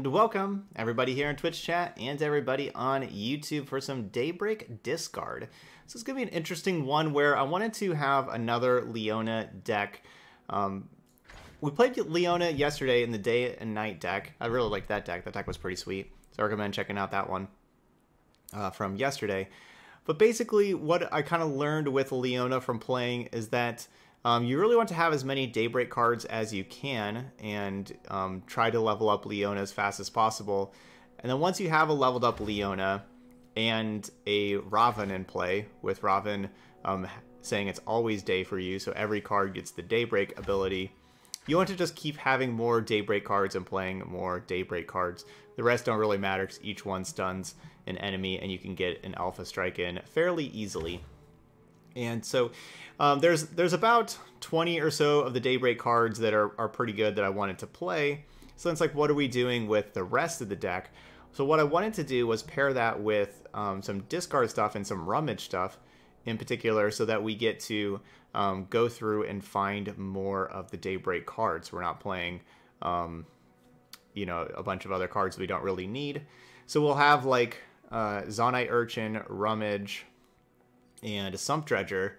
And welcome everybody here in Twitch chat and everybody on YouTube for some Daybreak Discard. This is going to be an interesting one where I wanted to have another Leona deck. Um, we played Leona yesterday in the day and night deck. I really liked that deck. That deck was pretty sweet. So I recommend checking out that one uh, from yesterday. But basically, what I kind of learned with Leona from playing is that um, you really want to have as many Daybreak cards as you can and um, try to level up Leona as fast as possible. And then once you have a leveled up Leona and a Rahvun in play, with Rahvun um, saying it's always day for you, so every card gets the Daybreak ability, you want to just keep having more Daybreak cards and playing more Daybreak cards. The rest don't really matter because each one stuns an enemy and you can get an Alpha Strike in fairly easily. And so um, there's there's about 20 or so of the Daybreak cards that are, are pretty good that I wanted to play. So it's like, what are we doing with the rest of the deck? So what I wanted to do was pair that with um, some discard stuff and some rummage stuff in particular so that we get to um, go through and find more of the Daybreak cards. We're not playing, um, you know, a bunch of other cards we don't really need. So we'll have like uh, Zaunite Urchin, Rummage, and a Sump Dredger,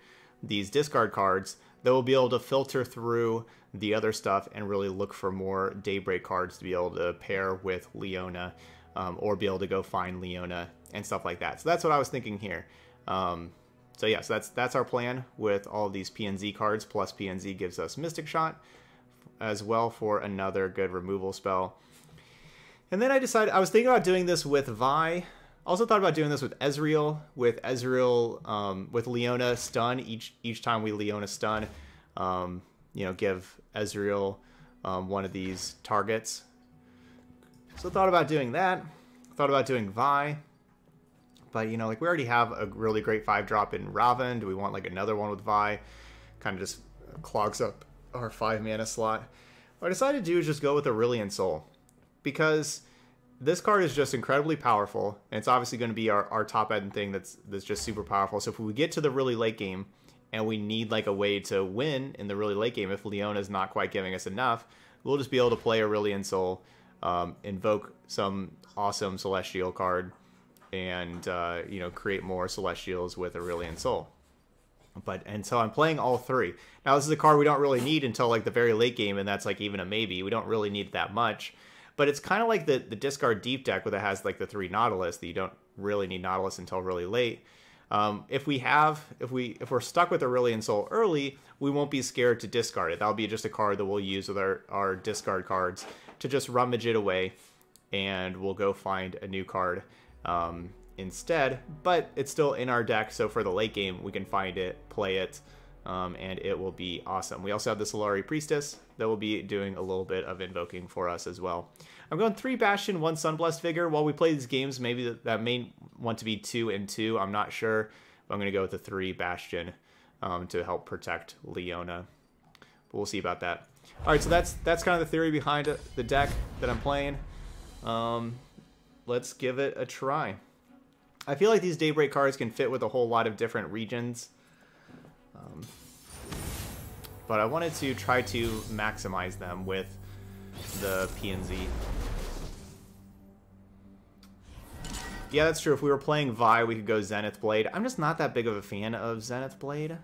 these discard cards, that will be able to filter through the other stuff and really look for more Daybreak cards to be able to pair with Leona um, or be able to go find Leona and stuff like that. So that's what I was thinking here. Um, so yeah, so that's that's our plan with all of these PNZ cards. Plus PNZ gives us Mystic Shot as well for another good removal spell. And then I decided I was thinking about doing this with Vi also thought about doing this with Ezreal, with Ezreal, um, with Leona stun each each time we Leona stun. Um, you know, give Ezreal um, one of these targets. So thought about doing that. Thought about doing Vi. But, you know, like we already have a really great 5-drop in Rahvun. Do we want like another one with Vi? Kind of just clogs up our 5 mana slot. What I decided to do is just go with Aurelion Sol. Because this card is just incredibly powerful, and it's obviously going to be our, our top end thing that's that's just super powerful. So if we get to the really late game and we need like a way to win in the really late game, if Leona is not quite giving us enough, we'll just be able to play Aurelion Sol, um, invoke some awesome Celestial card, and uh, you know create more Celestials with Aurelion Sol. But and so I'm playing all three. Now this is a card we don't really need until like the very late game, and that's like even a maybe. We don't really need that much. But it's kind of like the, the discard deep deck where it has like the three Nautilus that you don't really need Nautilus until really late. Um, if we have, if we, if we're stuck with Aurelion Sol early, we won't be scared to discard it. That'll be just a card that we'll use with our, our discard cards to just rummage it away, and we'll go find a new card um, instead. But it's still in our deck, so for the late game, we can find it, play it, um, and it will be awesome. We also have the Solari Priestess that will be doing a little bit of invoking for us as well. I'm going three Bastion, one Sunblessed Vigor. While we play these games, maybe that, may want to be two and two. I'm not sure. But I'm going to go with the three Bastion um, to help protect Leona. But we'll see about that. All right, so that's that's kind of the theory behind it, the deck that I'm playing. Um, let's give it a try. I feel like these Daybreak cards can fit with a whole lot of different regions. Um, but I wanted to try to maximize them with the PNZ. Yeah, that's true. If we were playing Vi, we could go Zenith Blade. I'm just not that big of a fan of Zenith Blade.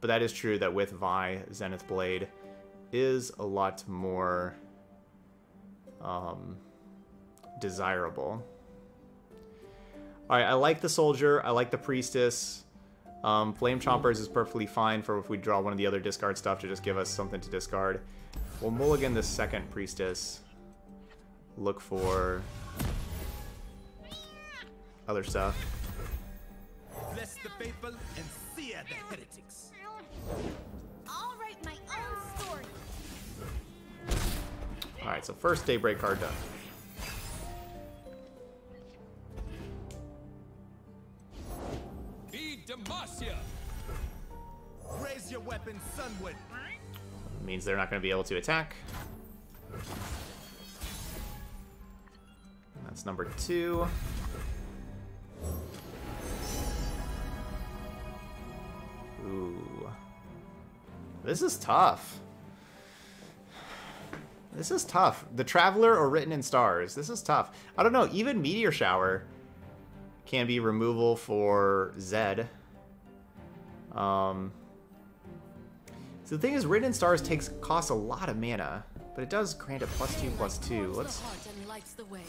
But that is true that with Vi, Zenith Blade is a lot more um, desirable. Alright, I like the Soldier. I like the Priestess. Um, Flame Chompers is perfectly fine for if we draw one of the other discard stuff to just give us something to discard. We'll mulligan the second Priestess. Look for other stuff. Bless the faithful and sear the heretics. I'll write my own story. Alright, so first Daybreak card done. Demacia! Raise your weapon, Sunwood. Means they're not going to be able to attack. That's number two. Ooh. This is tough. This is tough. The Traveler or Written in Stars. This is tough. I don't know. Even Meteor Shower can be removal for Zed. Um, so the thing is, Written in Stars takes costs a lot of mana, but it does grant a plus two, plus two. Let's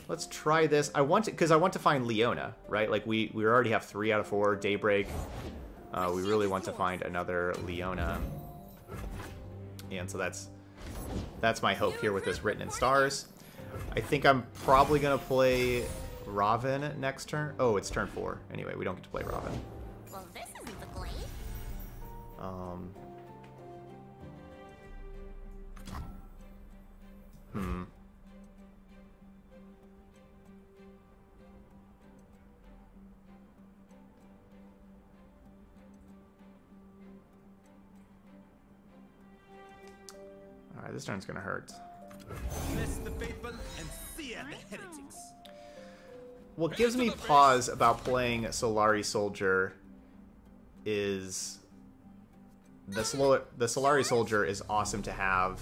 let's try this. I want to because I want to find Leona, right? Like we we already have three out of four. Daybreak. Uh, we really want to find another Leona, and so that's that's my hope here with this Written in Stars. I think I'm probably going to play Rahvun next turn. Oh, it's turn four. Anyway, we don't get to play Rahvun. Um. Hmm. Alright, this turn's gonna hurt. What gives me pause about playing Solari Soldier is the Sol the Solari Soldier is awesome to have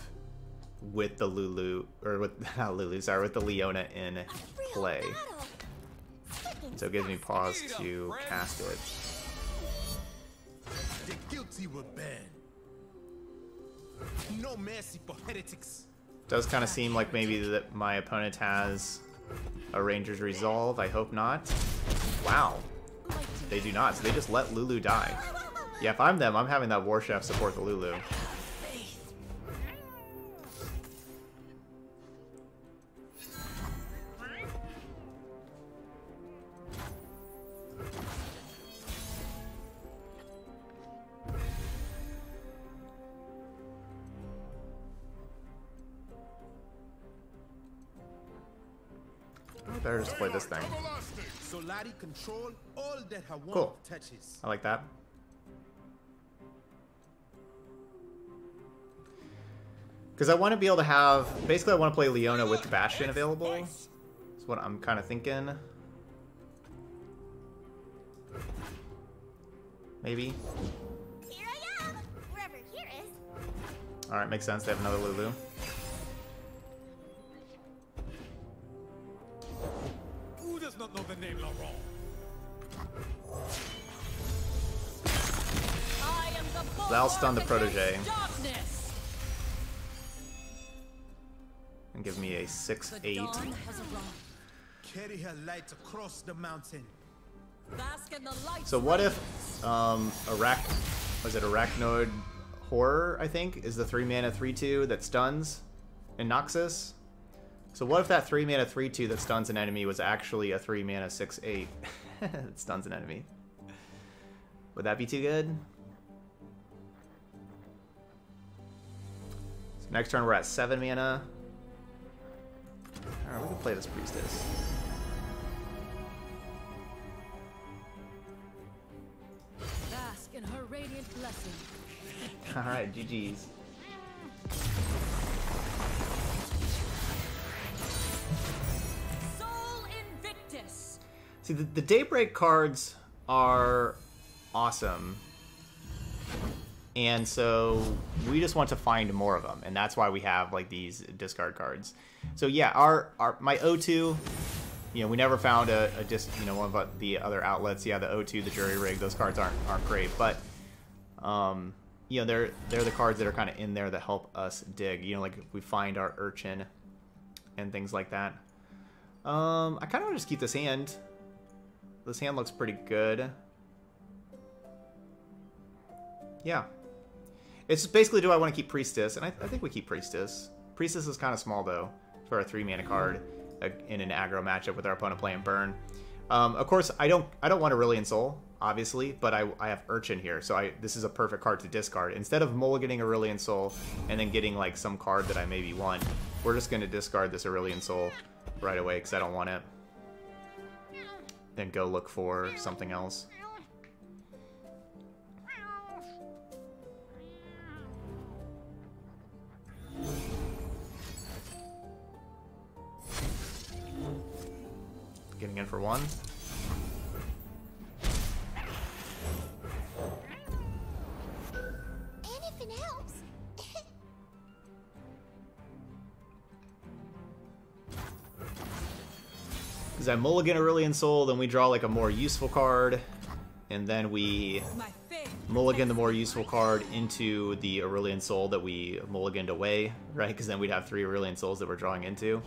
with the Lulu or with not Lulu, sorry, with the Leona in play. So it gives me pause to cast it. The guilty were banned. No mercy for heretics. Does kind of seem like maybe that my opponent has a Ranger's Resolve. I hope not. Wow. They do not, so they just let Lulu die. Yeah, if I'm them, I'm having that War Chef support the Lulu. Oh, better just play this thing. Cool. I like that. Because I want to be able to have... Basically, I want to play Leona with Bastion available. That's what I'm kind of thinking. Maybe. Alright, makes sense. They have another Lulu. Who does not know the name Laurent. That'll stun the protege. And give me a 6-8. Carry her light across the mountain. So what if um Arach was it Arachnoid Horror, I think, is the 3 mana 3-2 that stuns in Noxus? So what if that 3 mana 3-2 that stuns an enemy was actually a 3 mana 6-8 that stuns an enemy? Would that be too good? So next turn we're at 7 mana. Alright, we can play this Priestess. Bask in her radiant blessing. Alright, GG's. See, the, the Daybreak cards are awesome. And so we just want to find more of them, and that's why we have like these discard cards. So yeah, our our my O2, you know, we never found a, a just you know one of the other outlets. Yeah, the O2, the jury rig, those cards aren't aren't great, but um, you know they're they're the cards that are kind of in there that help us dig. You know, like we find our urchin and things like that. Um, I kind of want to just keep this hand. This hand looks pretty good. Yeah. It's basically, do I want to keep Priestess? And I, I think we keep Priestess. Priestess is kind of small, though, for a three-mana card uh, in an aggro matchup with our opponent playing Burn. Um, of course, I don't I don't want Aurelion Sol, obviously, but I, I have Urchin here, so I this is a perfect card to discard. Instead of mulliganing Aurelion Sol and then getting like some card that I maybe want, we're just going to discard this Aurelion Sol right away because I don't want it then go look for something else. for one. Because I mulligan Aurelion Sol, then we draw like a more useful card, and then we mulligan the more useful card into the Aurelion Sol that we mulliganed away, right? Because then we'd have three Aurelion Sols that we're drawing into.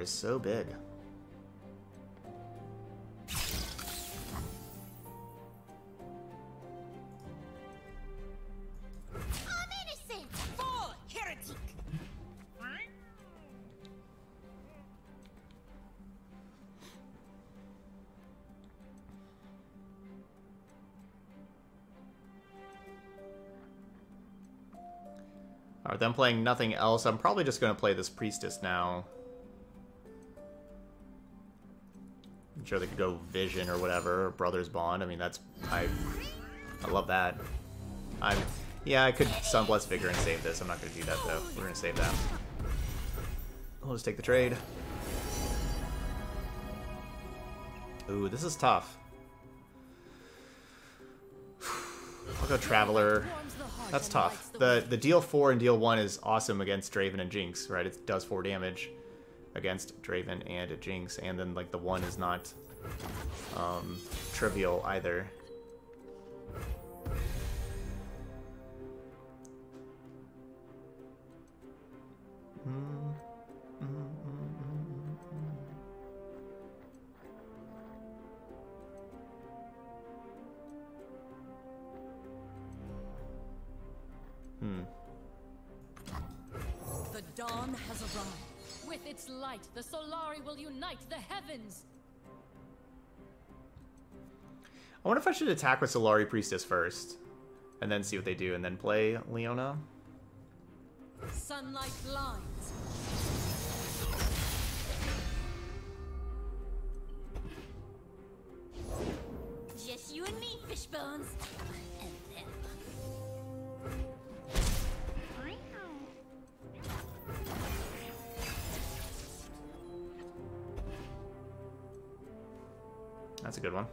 Is so big. Alright, them playing nothing else. I'm probably just going to play this Priestess now. Sure they could go Vision or whatever, or Brothers Bond. I mean, that's I I love that. I'm yeah, I could Sunblessed Vigor and save this. I'm not gonna do that though. We're gonna save that. We'll just take the trade. Ooh, this is tough. I'll go Traveler. That's tough. The the deal four and deal one is awesome against Draven and Jinx, right? It does four damage against Draven and Jinx, and then like the one is not um, trivial either. Hmm. The dawn has arrived. With its light, the Solari will unite the heavens. I wonder if I should attack with Solari Priestess first, and then see what they do, and then play Leona. Sunlight blinds. Just you and me, Fishbones. That's a good one.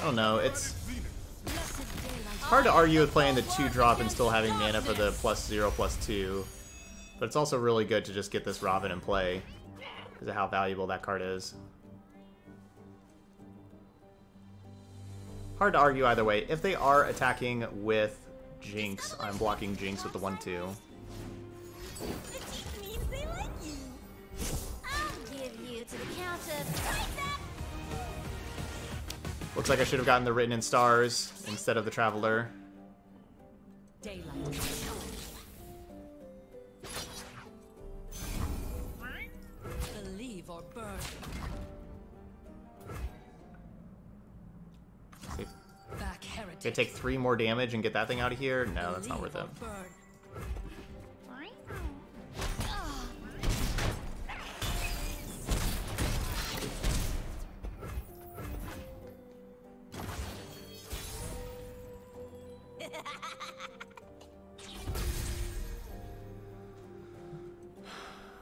I don't know, it's hard to argue with playing the 2-drop and still having mana for the plus 0, plus 2. But it's also really good to just get this Rahvun in play because of how valuable that card is. Hard to argue either way. If they are attacking with Jinx, I'm blocking Jinx with the 1-2. Looks like I should have gotten the Written in Stars instead of the Traveler. Take three more damage and get that thing out of here? No, that's not worth it.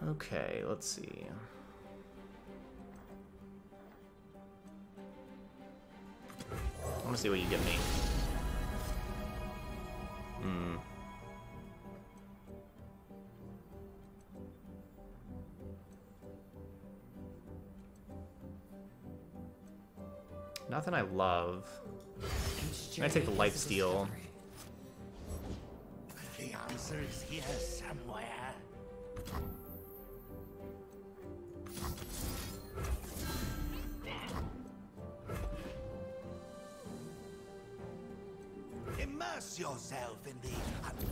Okay, let's see. I want to see what you give me. Hmm. Nothing I love. I take the life steal. The answer is here somewhere. Yourself in the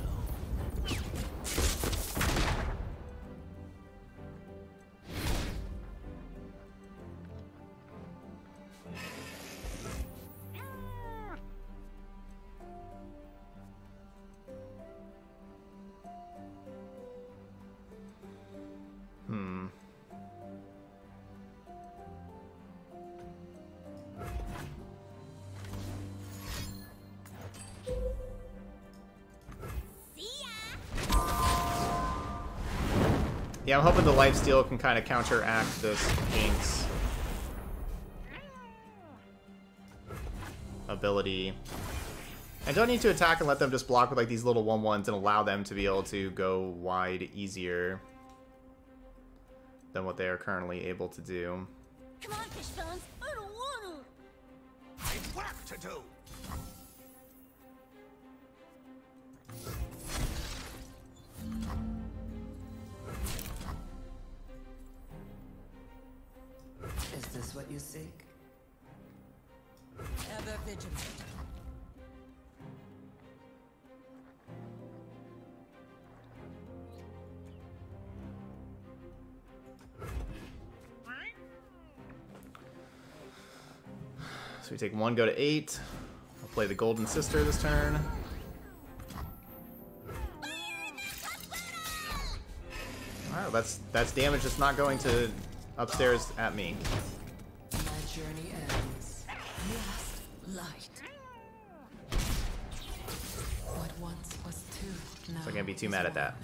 Yeah, I'm hoping the lifesteal can kind of counteract this Jinx ability. I don't need to attack and let them just block with like these little 1-1s and allow them to be able to go wide easier than what they are currently able to do. Come on, Fishbones. I don't wanna. I've work to do. So we take one, go to eight. I'll play the Golden Sister this turn. Alright, that's that's damage that's not going to upstairs at me. My journey ends. Last light. What once was two, now So I can't be too mad at that.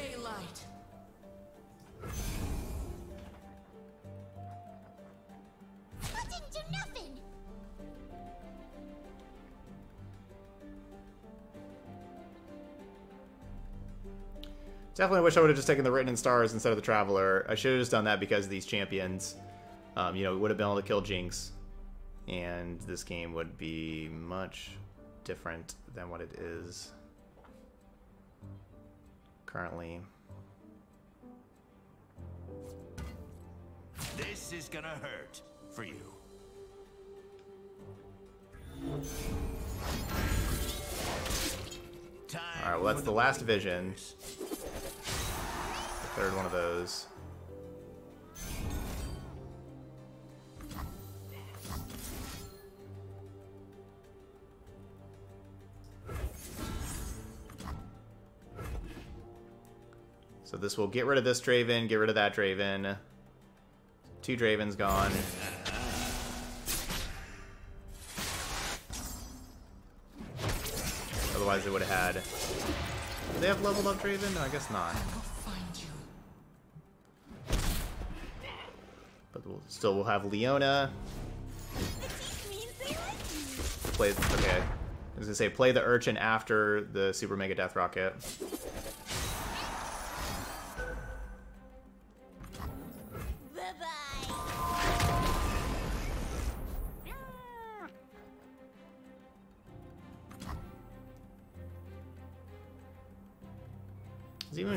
Daylight. I didn't do nothing. Definitely wish I would have just taken the Written in Stars instead of the Traveler. I should have just done that because of these champions. Um, you know, would have been able to kill Jinx. And this game would be much different than what it is currently. This is gonna hurt for you. Alright, well, that's the last vision. news. Third one of those. This will get rid of this Draven, get rid of that Draven. Two Dravens gone. Otherwise they would have had... Do they have leveled up Draven? No, I guess not. But we'll, still we'll have Leona. Play okay. I was gonna say play the urchin after the Super Mega Death Rocket.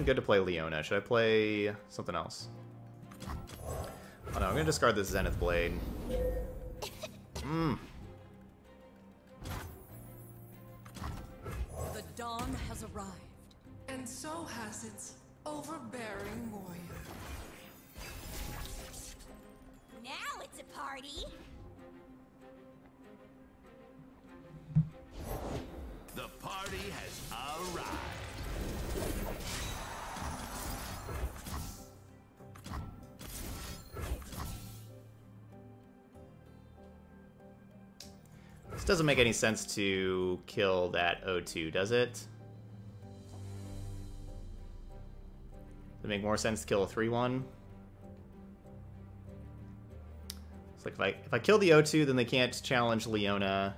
It's even good to play Leona. Should I play something else? Oh no, I'm gonna discard this Zenith Blade. Mmm. The dawn has arrived. And so has its overbearing warrior. Now it's a party. This doesn't make any sense to kill that O2, does it? Does it make more sense to kill a 3-1? It's like if I if I kill the O2, then they can't challenge Leona.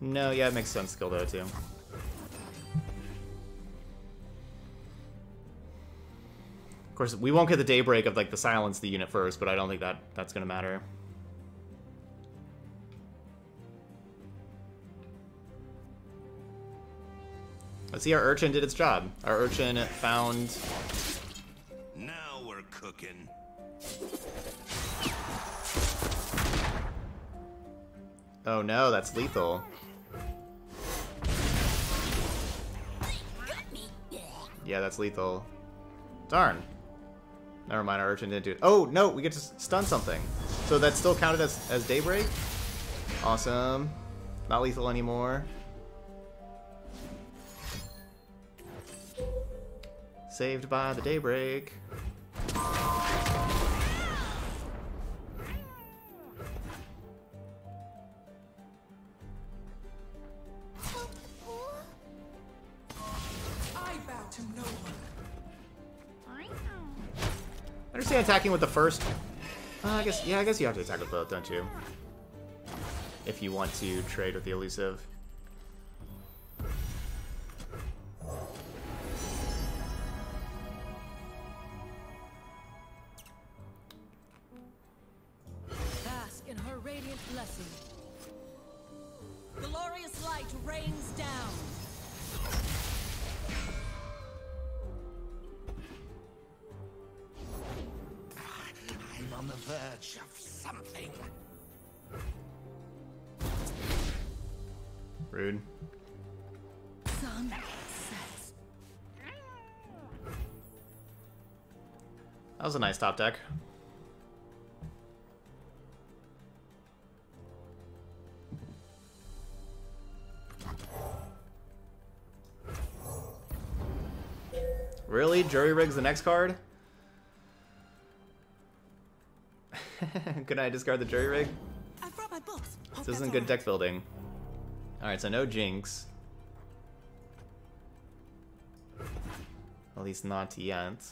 No, yeah, it makes sense skill though too. Of course, we won't get the daybreak of like the silence the unit first, but I don't think that that's gonna matter. Let's see, our urchin did its job. Our urchin found. Now we're cooking. Oh no, that's lethal. Yeah, that's lethal. Darn. Never mind, our urchin didn't do it. Oh, no, we get to stun something. So that's still counted as, as Daybreak? Awesome. Not lethal anymore. Saved by the Daybreak. I. Understand attacking with the first. Uh, I guess, yeah, I guess you have to attack with both, don't you? If you want to trade with the elusive. Top deck. Really? Jury Rig's the next card? Could I discard the Jury Rig? I brought my books. This isn't good all deck building. Alright, so no Jinx. At least not yet.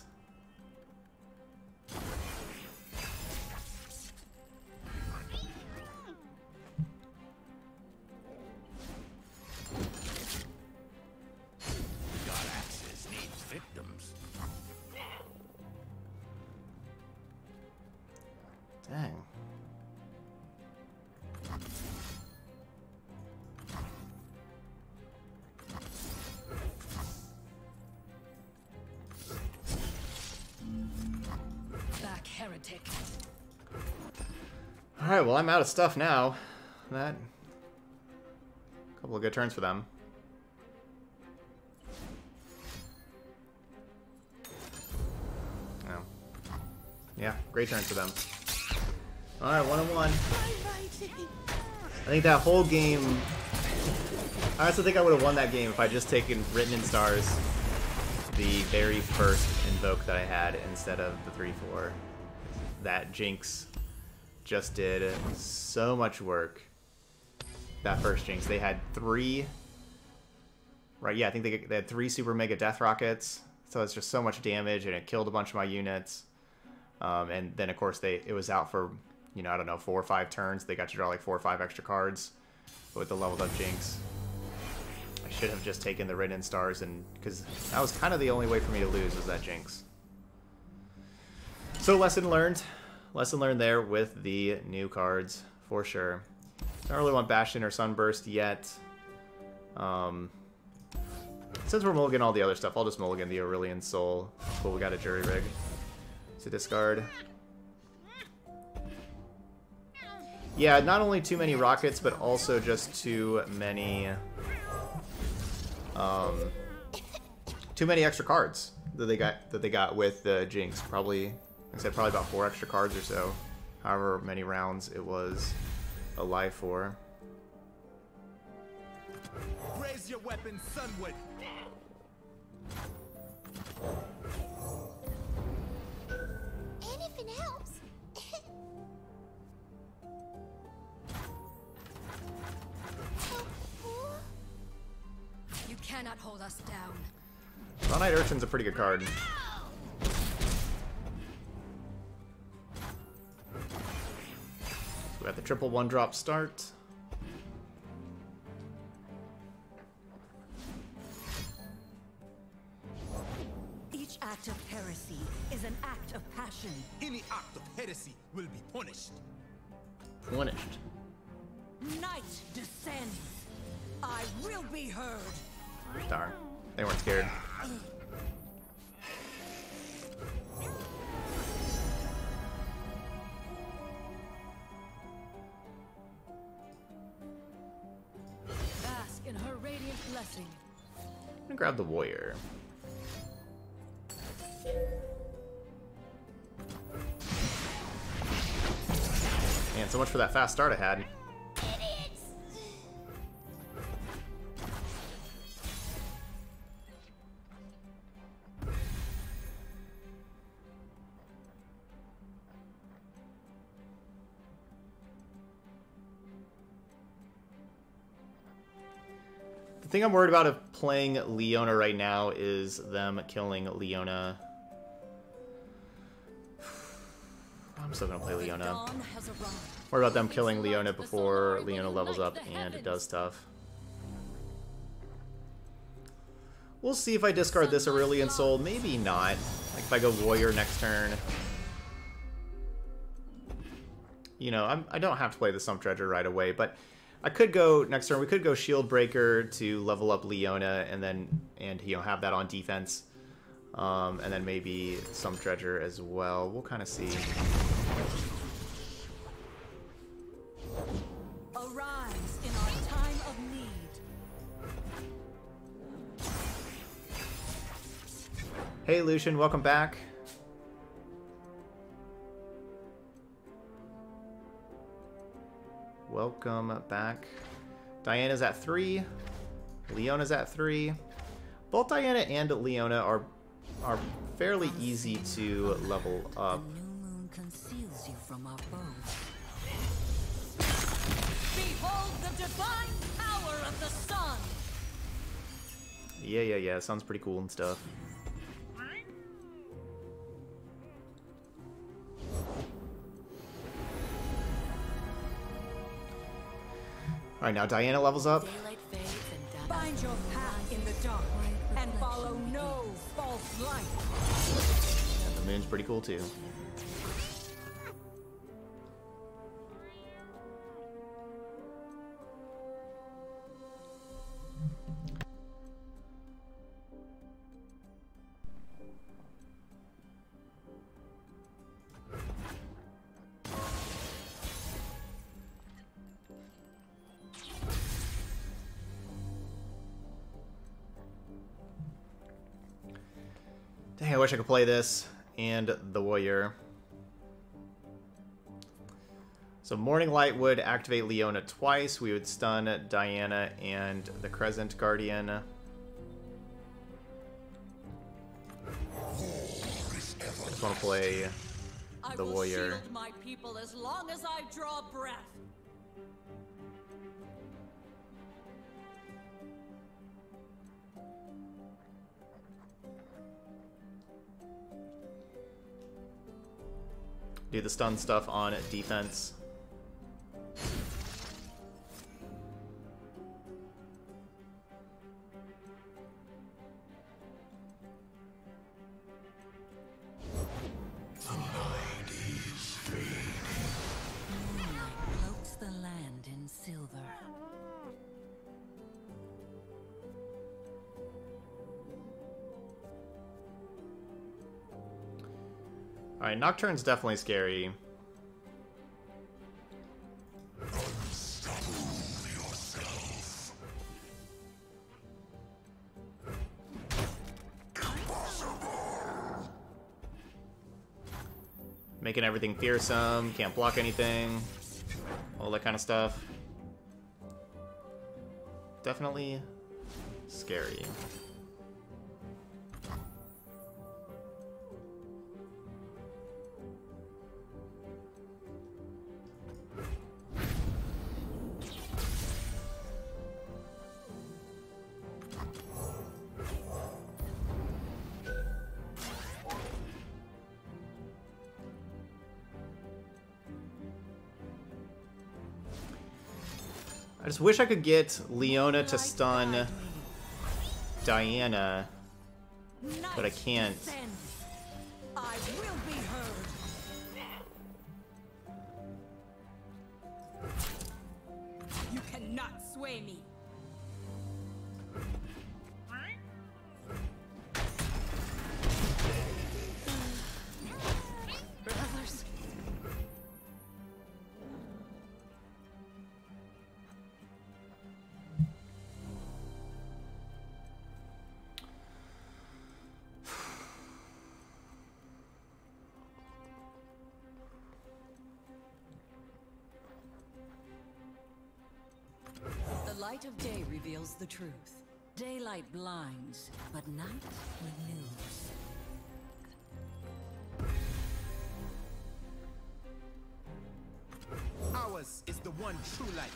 Well I'm out of stuff now. That A couple of good turns for them. Oh. Yeah, great turns for them. Alright, one on one. I think that whole game I also think I would have won that game if I just taken Written in Stars the very first invoke that I had instead of the 3-4. That Jinx just did so much work. That first Jinx. They had three. Right, yeah, I think they, they had three Super Mega Death Rockets. So it's just so much damage, and it killed a bunch of my units. Um, and then, of course, they it was out for, you know, I don't know, four or five turns. They got to draw like four or five extra cards with the leveled up Jinx. I should have just taken the Ridden Stars, and because that was kind of the only way for me to lose was that Jinx. So lesson learned. Lesson learned there with the new cards, for sure. Don't really want Bastion or Sunburst yet. Um, since we're mulligan all the other stuff, I'll just mulligan the Aurelion Sol. Cool, we got a Jury Rig to discard. Yeah, not only too many rockets, but also just too many... Um, too many extra cards that they got that they got with the Jinx. Probably, I said, probably about four extra cards or so. However many rounds it was alive for. Raise your weapon, Sunwood. Anything helps. You cannot hold us down. Zaunite Urchin's a pretty good card. We got the triple one drop start. Each act of heresy is an act of passion. Any act of heresy will be punished. Punished. Night descends. I will be heard. Darn. They weren't scared. I'm gonna grab the warrior. Man, so much for that fast start I had. Thing I'm worried about of playing Leona right now is them killing Leona. I'm still gonna play Leona. Dawn has arrived. Worry about them killing Leona before Leona levels up and it does stuff. We'll see if I discard this Aurelion Sol. Maybe not. Like if I go Warrior next turn. You know, I'm, I don't have to play the Sump Dredger right away, but I could go next turn. We could go Shield Breaker to level up Leona and then and you know have that on defense, um, and then maybe some Dredger as well. We'll kind of see. Arise in our time of need. Hey Lucian, welcome back. Welcome back. Diana's at three. Leona's at three. Both Diana and Leona are are fairly easy to level up. The new moon conceals you from our foes. Behold the divine power of the sun! Yeah, yeah, yeah. Sounds pretty cool and stuff. All right, now Diana levels up. Daylight fades and Find your path in the dark and follow no false light. And the moon's pretty cool too. Wish I could play this and the warrior. So Morning Light would activate Leona twice. We would stun Diana and the Crescent Guardian. I just want to play I the warrior. Do the stun stuff on defense. Nocturne's definitely scary. Making everything fearsome, can't block anything, all that kind of stuff. Definitely scary. Wish I could get Leona to stun Diana But I can't. Light of day reveals the truth. Daylight blinds, but night renews. Ours is the one true light.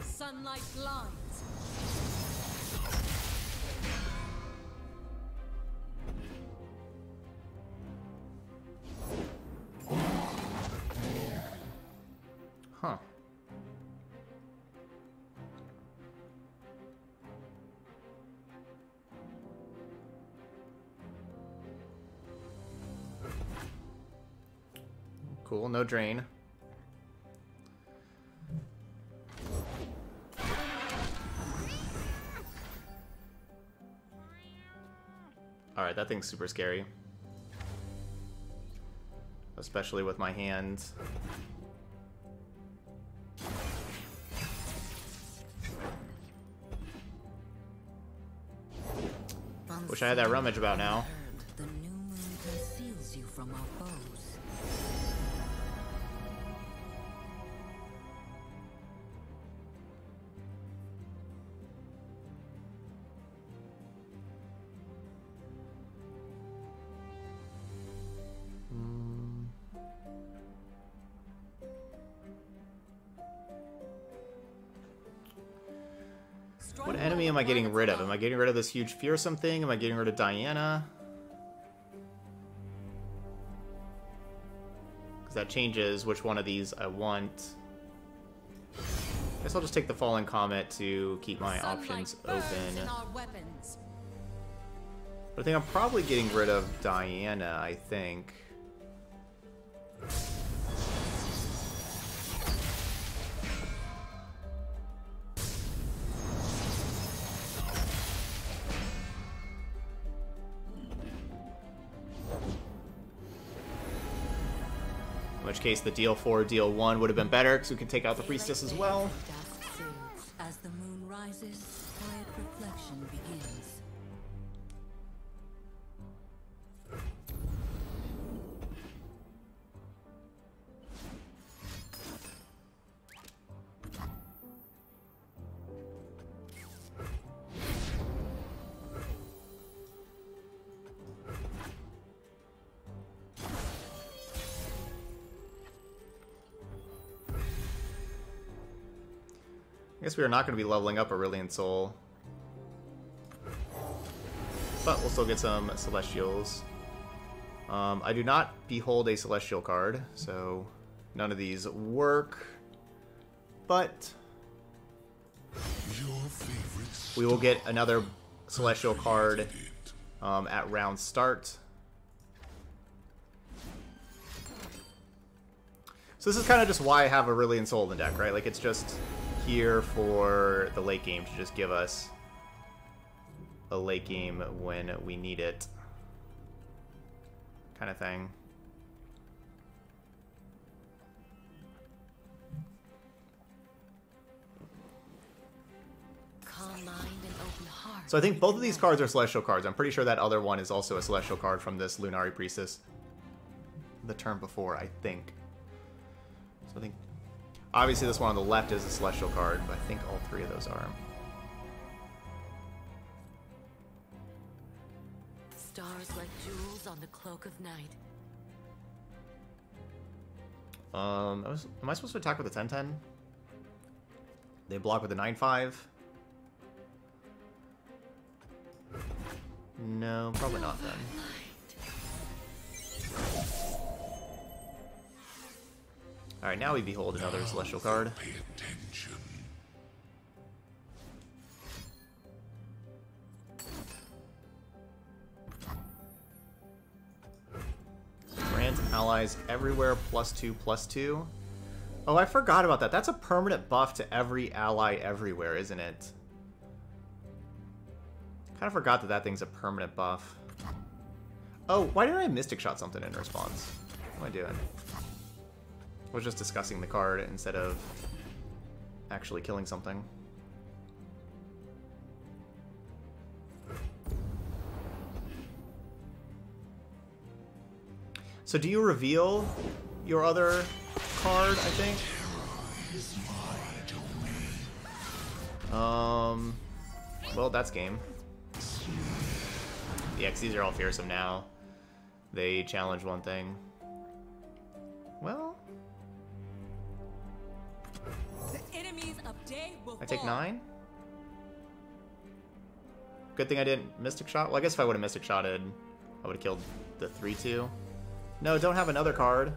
Sunlight blinds. Cool, no drain. Alright, that thing's super scary. Especially with my hands. Wish I had that rummage about now. I getting rid of? Am I getting rid of this huge fearsome thing? Am I getting rid of Diana? Because that changes which one of these I want. I Guess I'll just take the Fallen Comet to keep my options open. In our weapons. But I think I'm probably getting rid of Diana, I think. Which case, the deal 4, deal 1 would have been better, because we could take out the Priestess as well. We are not going to be leveling up Aurelion Sol. But we'll still get some Celestials. Um, I do not behold a Celestial card, so none of these work. But we will get another Celestial card um, at round start. So this is kind of just why I have Aurelion Sol in the deck, right? Like it's just here for the late game to just give us a late game when we need it. Kind of thing. Calm mind and open heart. So I think both of these cards are Celestial cards. I'm pretty sure that other one is also a Celestial card from this Lunari Priestess. The turn before, I think. So I think... Obviously this one on the left is a Celestial card, but I think all three of those are. Stars like jewels on the cloak of night. Um, I was, am I supposed to attack with a 10-10? They block with a 9-5? No, probably not then. Alright, now we behold another now Celestial card. Pay attention. Grant allies everywhere plus two, plus two. Oh, I forgot about that. That's a permanent buff to every ally everywhere, isn't it? Kind of forgot that that thing's a permanent buff. Oh, why did I Mystic Shot something in response? What am I doing? Was just discussing the card instead of actually killing something. So do you reveal your other card, I think? Um, well, that's game. The XCs are all fearsome now. They challenge one thing. I take nine. Good thing I didn't Mystic Shot. Well, I guess if I would have Mystic Shotted, I would have killed the 3-2. No, don't have another card.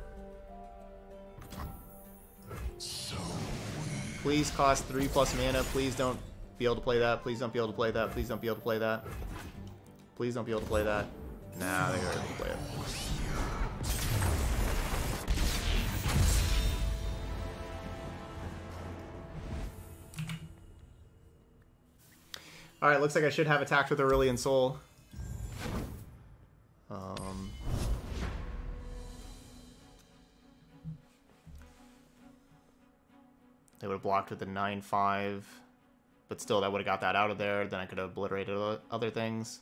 Please cost 3 plus mana. Please don't be able to play that. Please don't be able to play that. Please don't be able to play that. Please don't be able to play that. Nah, they already play it. Alright, looks like I should have attacked with Aurelion Sol. Um, they would have blocked with a 9-5. But still, that would have got that out of there. Then I could have obliterated other things.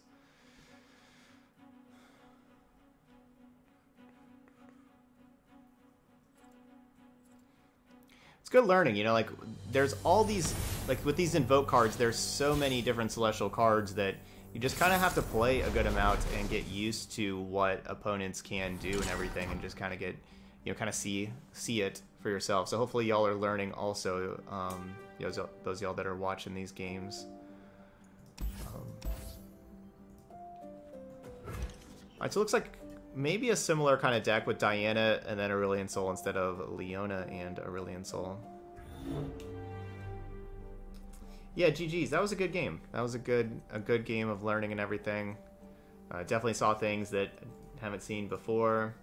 Good learning, you know, like, there's all these, like, with these invoke cards, there's so many different celestial cards that you just kind of have to play a good amount and get used to what opponents can do and everything and just kind of get, you know, kind of see see it for yourself. So hopefully y'all are learning also, um, those, those y'all that are watching these games. Um, Alright, so it looks like maybe a similar kind of deck with Diana and then Aurelion Sol instead of Leona and Aurelion Sol. Yeah, GG's. That was a good game. That was a good a good game of learning and everything. Uh, definitely saw things that haven't seen before.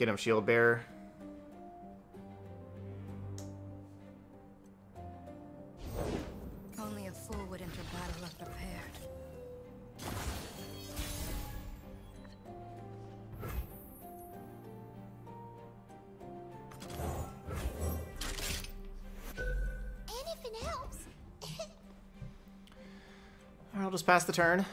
Get him, Shield Bearer. Only a fool would enter battle unprepared. Anything helps. Alright, I'll just pass the turn.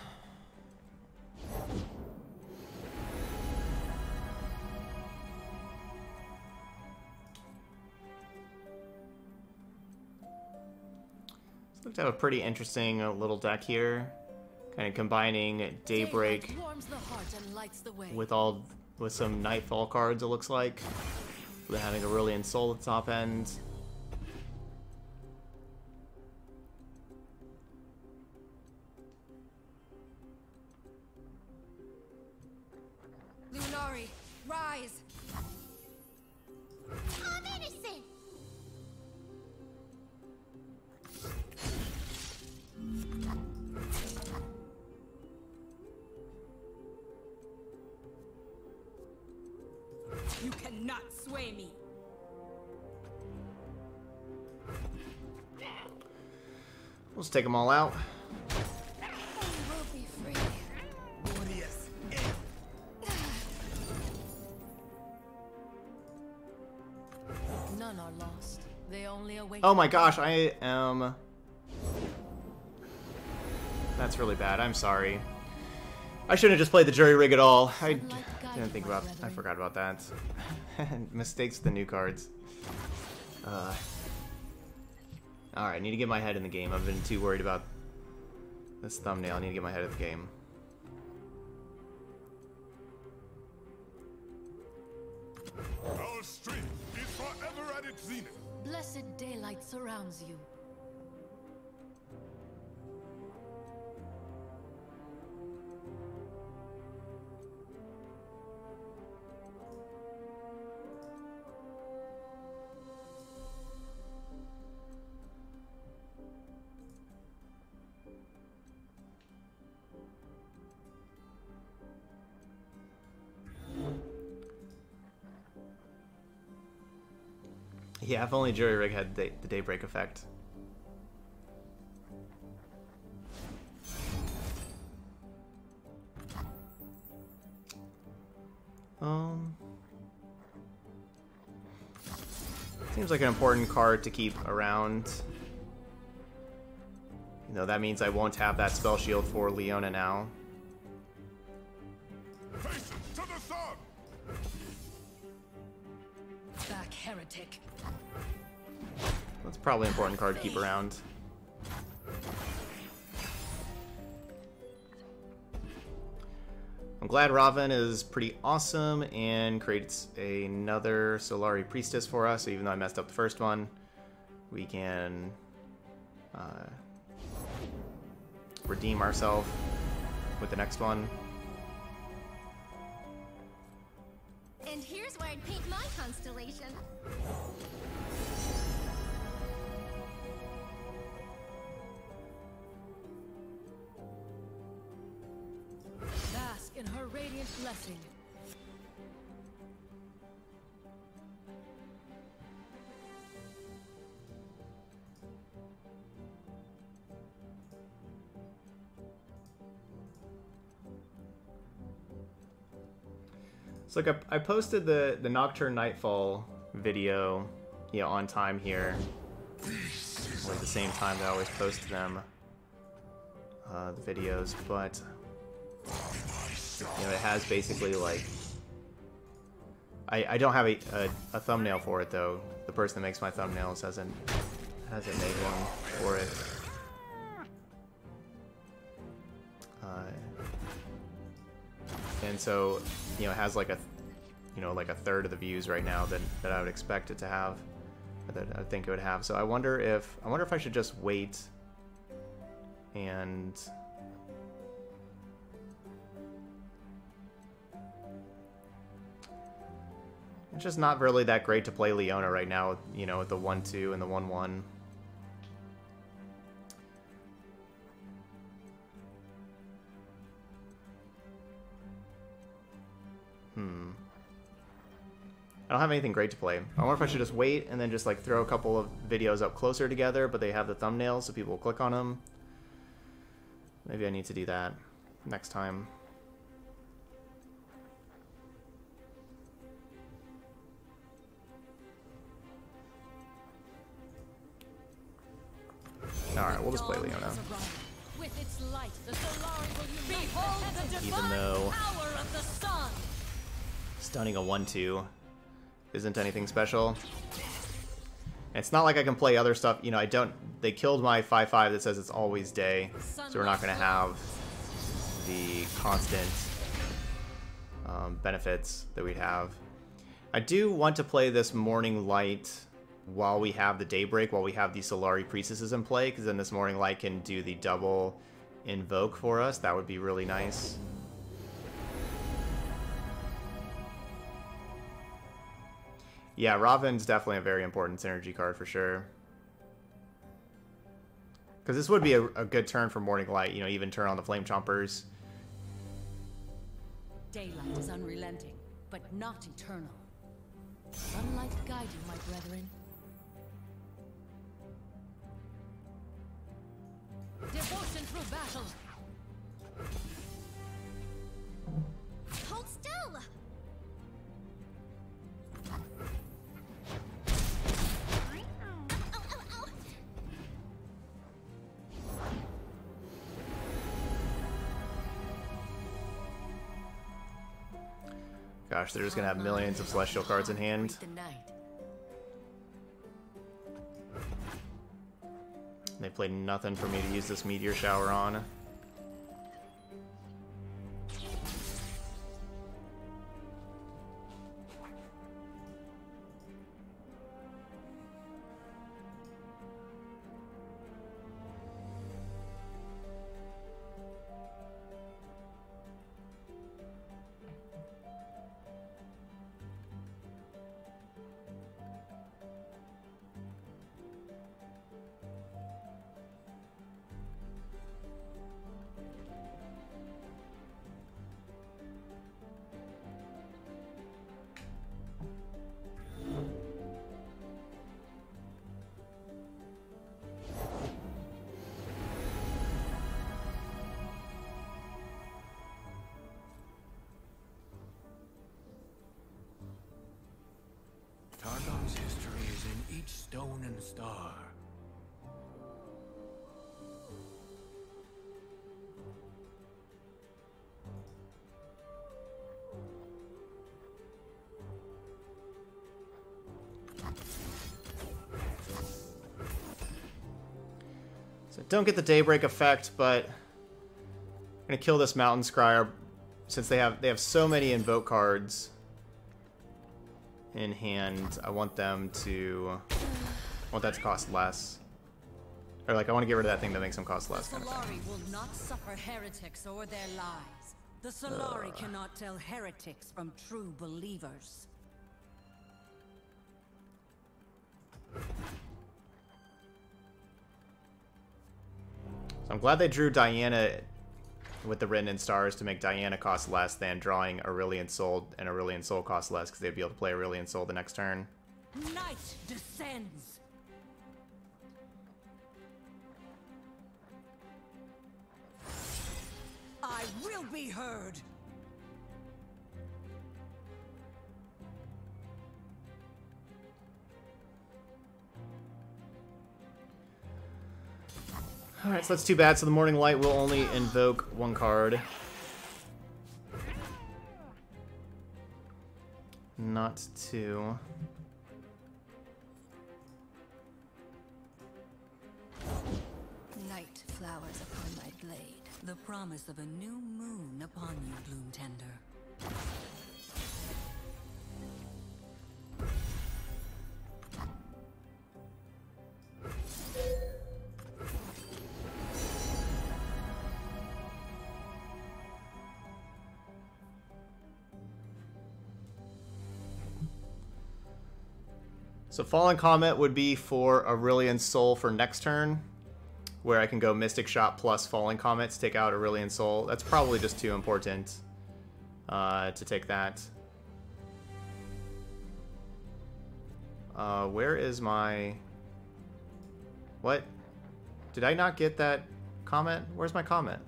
Pretty interesting uh, little deck here. Kind of combining Daybreak Daylight warms the heart and lights the way. with all with some Nightfall cards, it looks like. With having Aurelion Sol at the top end. You cannot sway me. Let's take them all out. None are lost. They only await. Oh my gosh, I am. That's really bad. I'm sorry. I shouldn't have just played the jury rig at all. I didn't think about... I forgot about that. Mistakes the new cards. Uh, Alright, I need to get my head in the game. I've been too worried about this thumbnail. I need to get my head in the game. Yeah, if only Jury Rig had the, the Daybreak effect. Um, seems like an important card to keep around. You know, that means I won't have that spell shield for Leona now. Face to the sun. Back, heretic. That's probably an important card to keep around. I'm glad Rahvun is pretty awesome and creates another Solari Priestess for us. So even though I messed up the first one, we can uh, redeem ourselves with the next one. And here's where I'd paint my constellation. Blessing. So like I, posted the the Nocturne Nightfall video, you know, on time here, or at the same time that I always post them, uh, the videos. But you know, it has basically like I I don't have a, a a thumbnail for it though. The person that makes my thumbnails hasn't hasn't made one for it. Uh, and so you know it has like a you know like a third of the views right now that, that I would expect it to have that I think it would have so I wonder if I wonder if I should just wait and it's just not really that great to play Leona right now you know with the 1-2 and the 1-1 Hmm. I don't have anything great to play. I wonder if I should just wait and then just like throw a couple of videos up closer together, but they have the thumbnails so people will click on them. Maybe I need to do that next time. Alright, we'll just play Leona. Even though-. Stunning a 1-2 isn't anything special. It's not like I can play other stuff. You know, I don't... They killed my 5-5 that says it's always day. So we're not going to have the constant um, benefits that we'd have. I do want to play this Morning Light while we have the Daybreak, while we have the Solari Priestesses in play, because then this Morning Light can do the double Invoke for us. That would be really nice. Yeah, Rahvun's definitely a very important synergy card for sure. Because this would be a, a good turn for Morning Light, you know, even turn on the Flame Chompers. Daylight is unrelenting, but not eternal. Sunlight guide you, my brethren. Devotion through battle. Hold still. Gosh, they're just gonna have millions of celestial cards in hand. They played nothing for me to use this meteor shower on. So don't get the daybreak effect, but I'm gonna kill this mountain scryer since they have they have so many invoke cards in hand. I want them to I want that to cost less. Or like I want to get rid of that thing that makes them cost The less kind of. Solari will not suffer heretics or their lies. The Solari cannot tell heretics from true believers. So I'm glad they drew Diana with the written in stars to make Diana cost less than drawing Aurelion Sol, and Aurelion Sol cost less because they'd be able to play Aurelion Sol the next turn. Night descends. I will be heard. Alright, so that's too bad. So the Morning Light will only invoke one card. Not two. Night flowers upon my blade. The promise of a new moon upon you, Gloom So Fallen Comet would be for Aurelion Sol for next turn, where I can go Mystic Shot plus Fallen Comet to take out Aurelion Sol. That's probably just too important uh, to take that. Uh, where is my... What? Did I not get that comment? Where's my comment?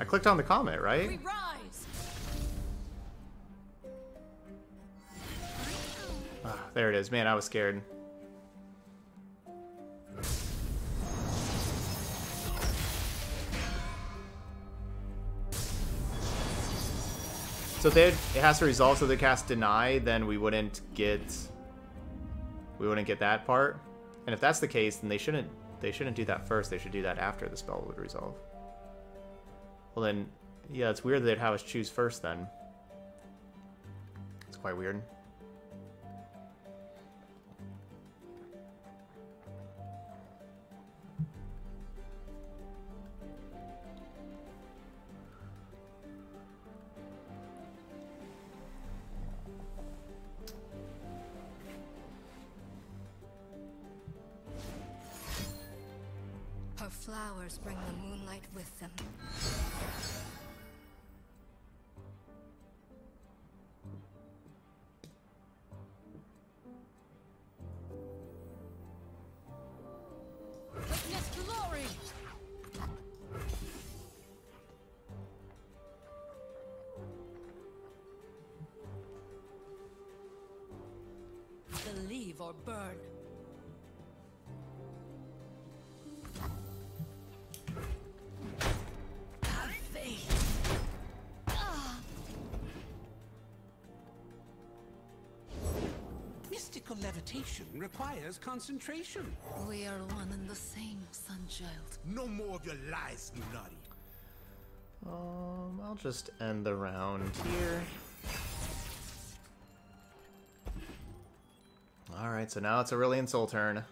I clicked on the comment, right? Ah, there it is. Man, I was scared. So if they, it has to resolve so they cast deny, then we wouldn't get we wouldn't get that part. And if that's the case, then they shouldn't they shouldn't do that first. They should do that after the spell would resolve. Well then, yeah, it's weird that they'd have us choose first then. It's quite weird. awesome. Magical levitation requires concentration. We are one and the same, Sunchild. No more of your lies, Lunari. Um, I'll just end the round here. Alright, so now it's Aurelion Sol turn.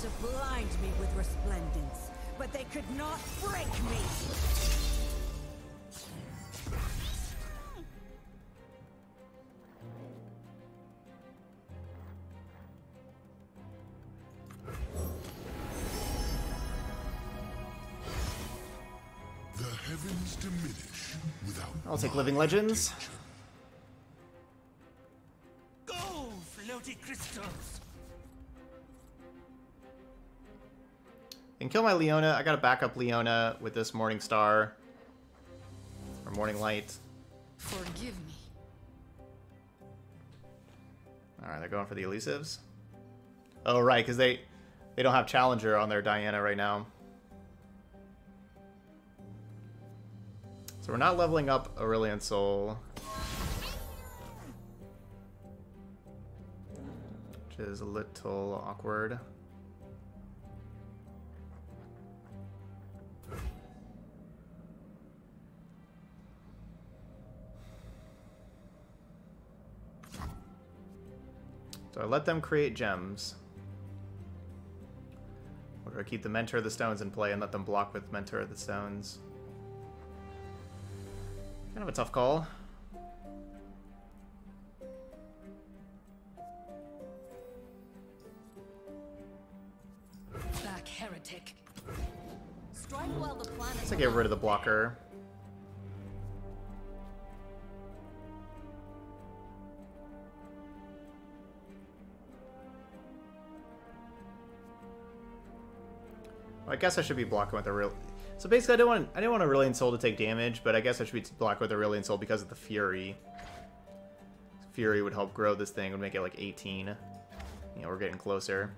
They to blind me with resplendence, but they could not break me! The heavens diminish without. I'll take Living Legends. And kill my Leona. I gotta back up Leona with this Morning Star. Or Morning Light. Forgive me. Alright, they're going for the elusives. Oh, right, because they, they don't have Challenger on their Diana right now. So we're not leveling up Aurelion Sol. Which is a little awkward. So I let them create gems. Or do I keep the Mentor of the Stones in play and let them block with Mentor of the Stones? Kind of a tough call. Back, heretic. Strike while the planet. Let's get rid of the blocker. I guess I should be blocking with a real. So basically, I didn't want I didn't want a Aurelion Sol to take damage, but I guess I should be blocking with a Aurelion Sol because of the Fury. Fury would help grow this thing, would make it like 18. You know, we're getting closer.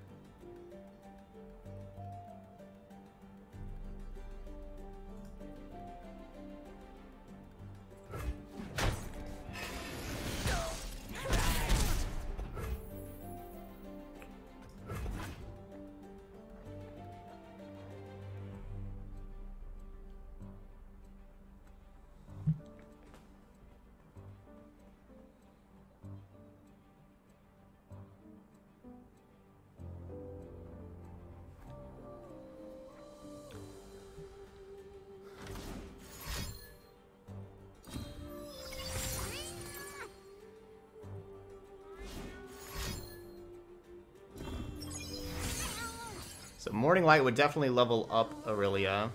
So Morning Light would definitely level up Aurelia.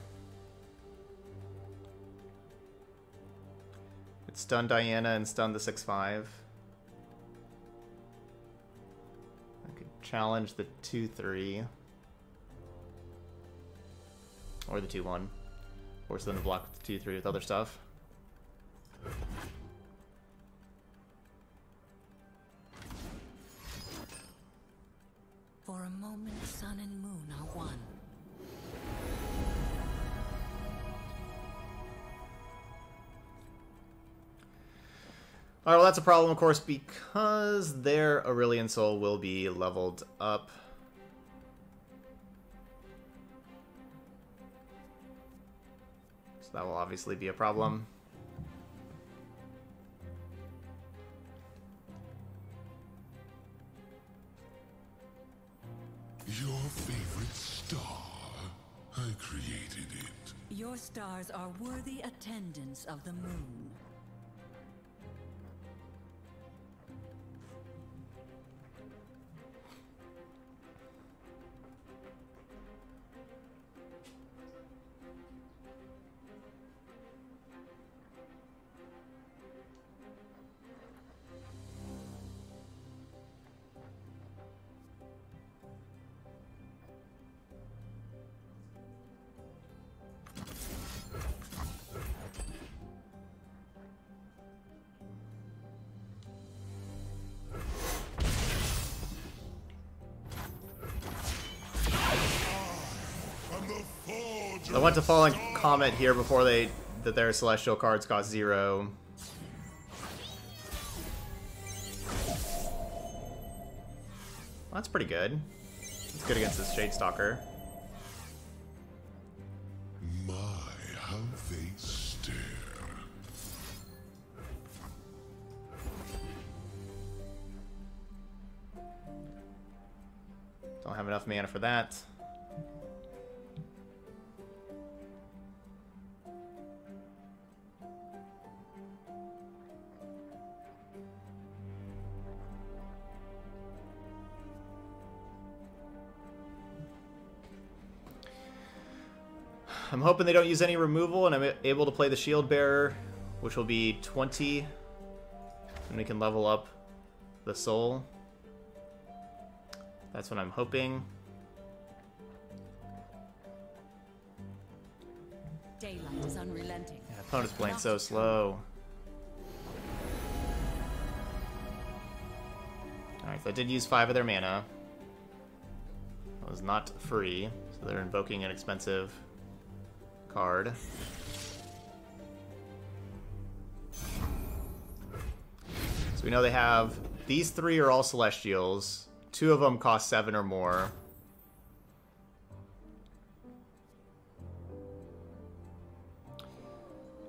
It stun Diana and stun the 6-5. I could challenge the 2-3. Or the 2-1. Force them to block the 2-3 with other stuff. That's a problem, of course, because their Aurelion Sol will be leveled up. So that will obviously be a problem. Your favorite star. I created it. Your stars are worthy attendants of the moon. I went to Fallen Comet here before they that their celestial cards cost zero. Well, that's pretty good. It's good against this Shadestalker. My, how they stare. Don't have enough mana for that. I'm hoping they don't use any removal and I'm able to play the Shield Bearer, which will be 20. And we can level up the soul. That's what I'm hoping. Daylight is unrelenting. Yeah, opponent's playing so slow. Alright, so I did use five of their mana. It was not free, so they're invoking an expensive card. So we know they have... These three are all Celestials. Two of them cost seven or more.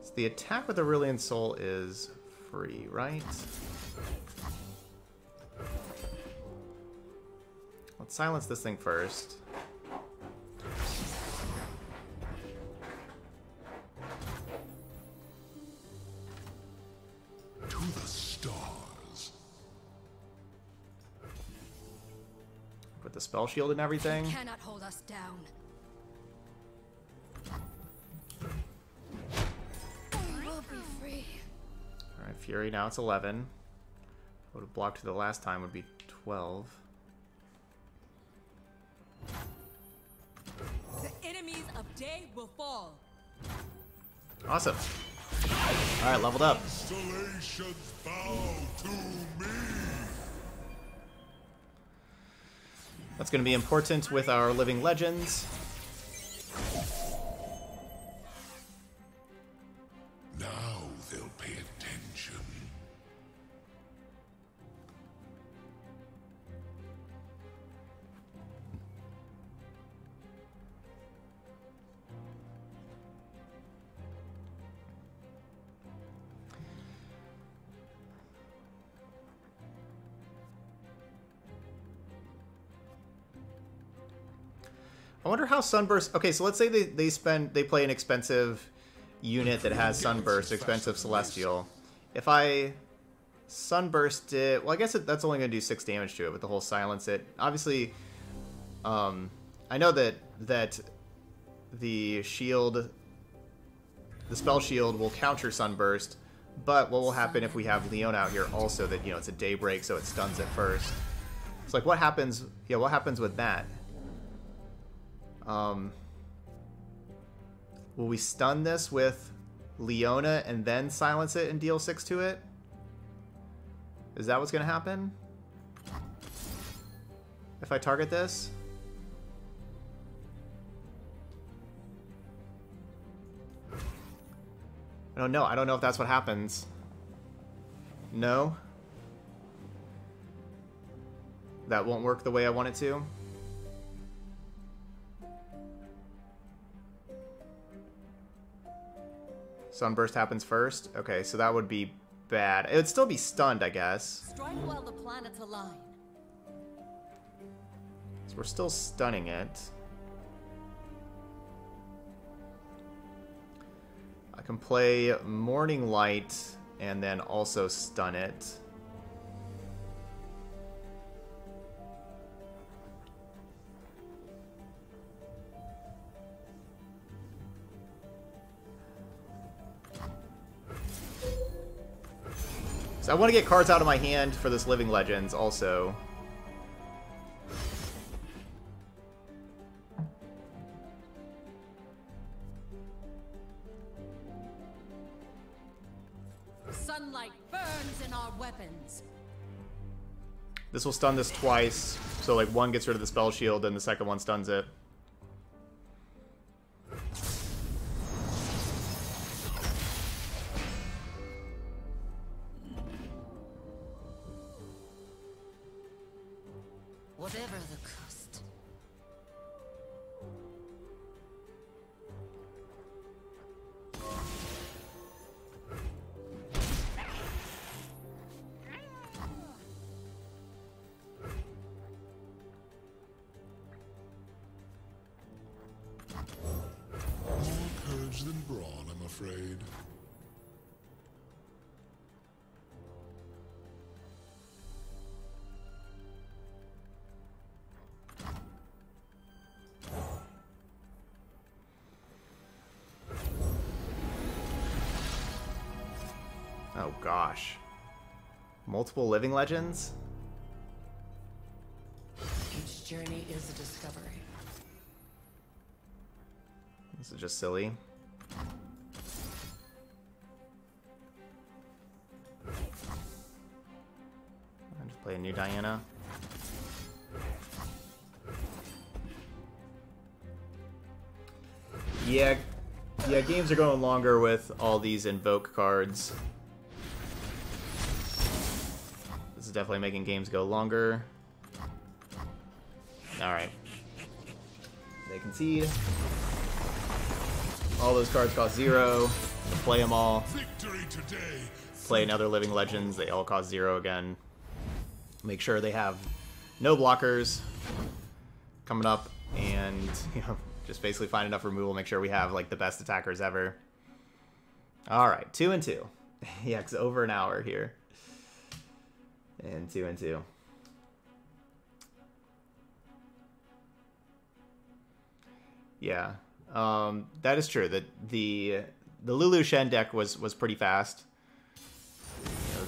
So the attack with Aurelion Sol is free, right? Let's silence this thing first. Spell shield and everything. Cannot hold us down. We will be free. Alright, Fury, now it's 11. Would have blocked the last time would be 12. The enemies of day will fall. Awesome. Alright, leveled up. That's going to be important with our Living Legends. I wonder how Sunburst... Okay, so let's say they, they spend they play an expensive unit that has Sunburst, expensive Celestial. If I Sunburst it... Well, I guess it, that's only going to do 6 damage to it with the whole Silence It. Obviously, um, I know that that the shield... The spell shield will counter Sunburst, but what will happen if we have Leon out here also that, you know, it's a Daybreak, so it stuns it first. It's like, what happens... Yeah, what happens with that? Um, will we stun this with Leona and then silence it and deal 6 to it? Is that what's going to happen? If I target this? I don't know. I don't know if that's what happens. No? That won't work the way I want it to? Sunburst happens first? Okay, so that would be bad. It would still be stunned, I guess. Strike while the planets align. So we're still stunning it. I can play Morning Light and then also stun it. So I want to get cards out of my hand for this Living Legends also. Sunlight burns in our weapons. This will stun this twice, so like one gets rid of the spell shield and the second one stuns it. Than brawn, I'm afraid. Oh gosh. Multiple living legends? Each journey is a discovery. This is just silly. Diana. Yeah, yeah, games are going longer with all these invoke cards. This is definitely making games go longer. Alright. They concede. All those cards cost zero. Play them all. Victory today. Play another Living Legends. They all cost zero again. Make sure they have no blockers coming up, and you know, just basically find enough removal. Make sure we have like the best attackers ever. All right, two and two. yeah, it's over an hour here. And two and two. Yeah, um, that is true. That the the Lulu Shen deck was was pretty fast.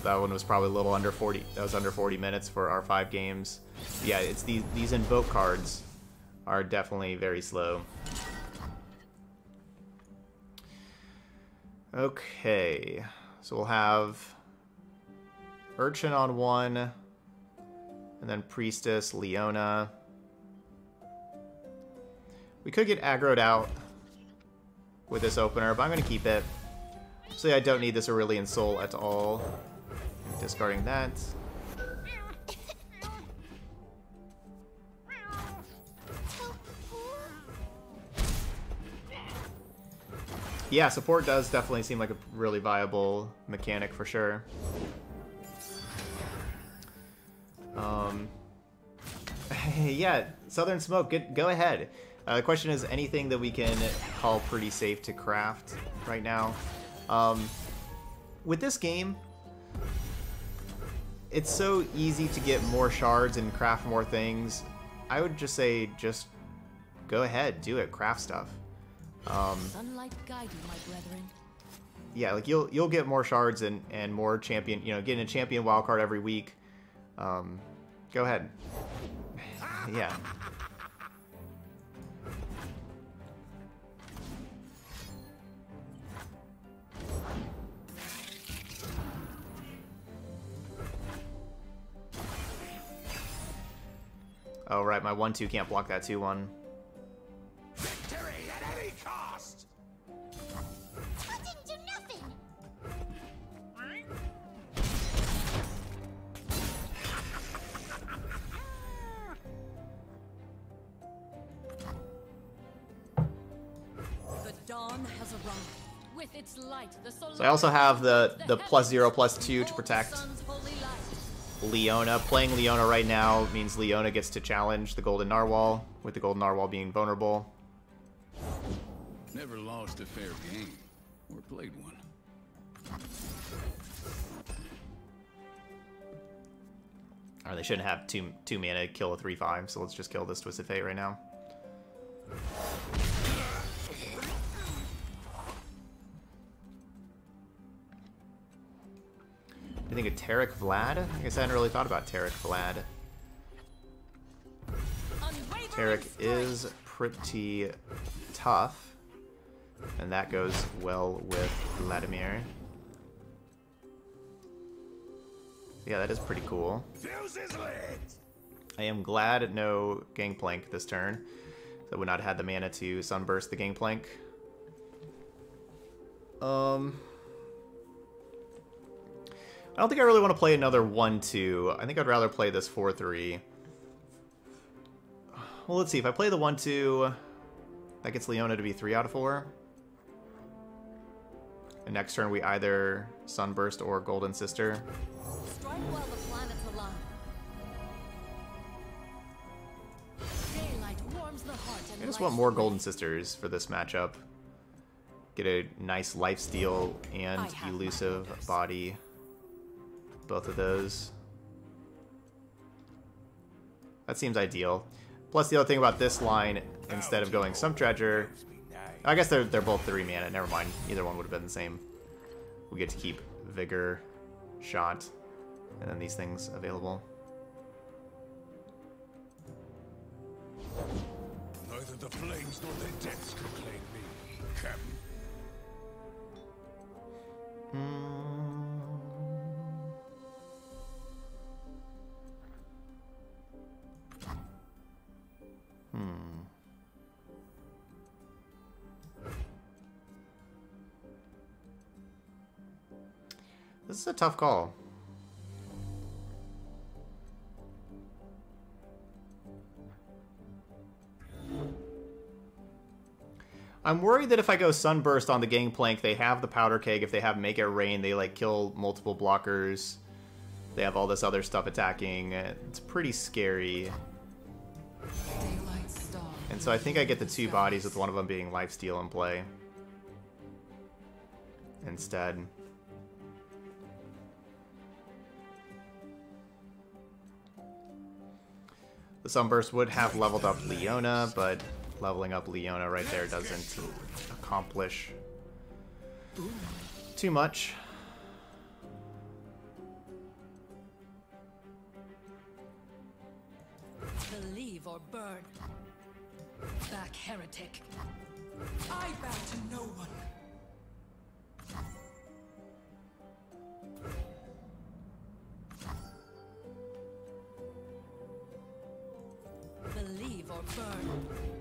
That one was probably a little under 40. That was under 40 minutes for our five games. Yeah, it's these these invoke cards are definitely very slow. Okay, so we'll have Urchin on one, and then Priestess, Leona. We could get aggroed out with this opener, but I'm going to keep it. So I don't need this Aurelion Sol at all. Discarding that. Yeah, support does definitely seem like a really viable mechanic for sure. Um, yeah, Southern Smoke, go ahead. Uh, the question is anything that we can call pretty safe to craft right now. Um, with this game, it's so easy to get more shards and craft more things. I would just say just go ahead, do it, craft stuff. Um, Sunlight guide you, my brethren. yeah, like you'll you'll get more shards and and more champion. You know, getting a champion wildcard every week. Um, go ahead. yeah. Oh right, my one two can't block that two one. Victory at any cost! I didn't do nothing. The dawn has arrived. With its light, the So I also have the the plus zero plus two to protect. Leona. Playing Leona right now means Leona gets to challenge the Golden Narwhal, with the Golden Narwhal being vulnerable. Never lost a fair game. Or played one. Or they shouldn't have two two mana kill a three five. So let's just kill this Twisted Fate right now. You think of Taric Vlad? I guess I hadn't really thought about Taric Vlad. Taric is pretty tough, and that goes well with Vladimir. Yeah, that is pretty cool. Fuse is lit! I am glad no Gangplank this turn. That would not have had the mana to Sunburst the Gangplank. Um... I don't think I really want to play another 1-2. I think I'd rather play this 4-3. well, let's see. If I play the 1-2, that gets Leona to be 3 out of 4. And next turn we either Sunburst or Golden Sister. Strike while the planets align. Daylight warms the heart and I just want more Golden Sisters for this matchup. Get a nice lifesteal and elusive body. Both of those. That seems ideal. Plus, the other thing about this line, instead of going Sump Dredger, I guess they're, they're both 3 mana. Never mind. Either one would have been the same. We get to keep Vigor, Shot, and then these things available. Neither the flames nor the depths can claim me, Captain. Hmm. This is a tough call. I'm worried that if I go Sunburst on the Gangplank, they have the Powder Keg. If they have Make It Rain, they like kill multiple blockers. They have all this other stuff attacking. It's pretty scary. And so I think I get the two bodies with one of them being lifesteal in play. Instead. The Sunburst would have leveled up Leona, but leveling up Leona right there doesn't accomplish too much. Believe or burn. Back, heretic. I bow to no one. Believe or burn.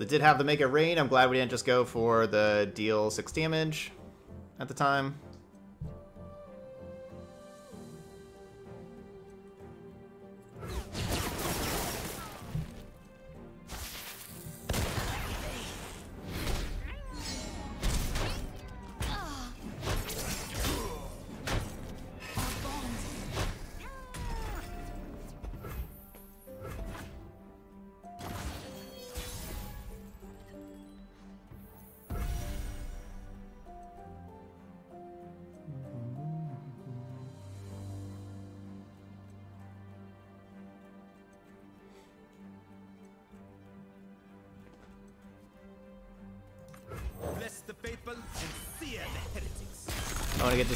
They did have the Make It Rain. I'm glad we didn't just go for the deal 6 damage at the time.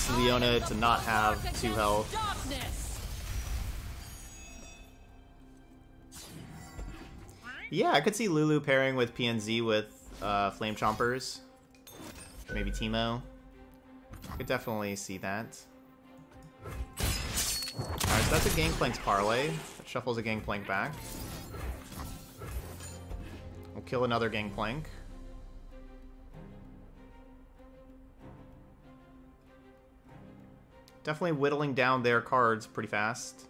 To Leona to not have 2 health. Yeah, I could see Lulu pairing with PNZ with uh, Flame Chompers. Maybe. I could definitely see that. Alright, so that's a Gangplank's parlay. That shuffles a Gangplank back. We'll kill another Gangplank. Definitely whittling down their cards pretty fast.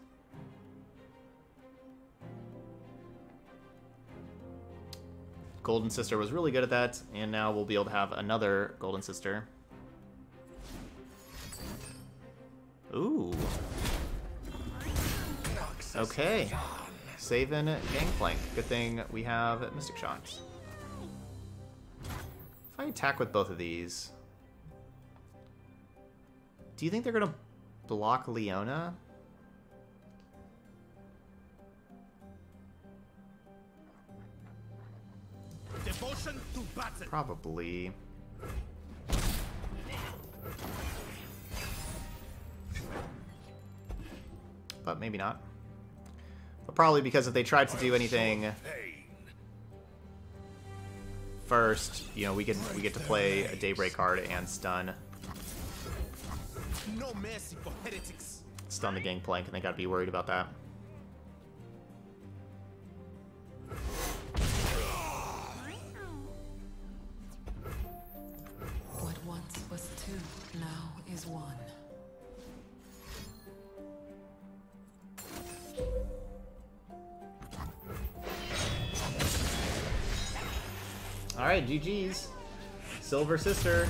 Golden Sister was really good at that, and now we'll be able to have another Golden Sister. Ooh. Okay. Saving Gangplank. Good thing we have Mystic Shots. If I attack with both of these... Do you think they're going to block Leona? Devotion to battle. Probably. But maybe not. But probably because if they tried to do anything first, you know, we get we get to play a Daybreak card and stun No mercy for heretics. stun the Gangplank, and they gotta be worried about that. What once was two, now is one. All right, GG's. Silver Sister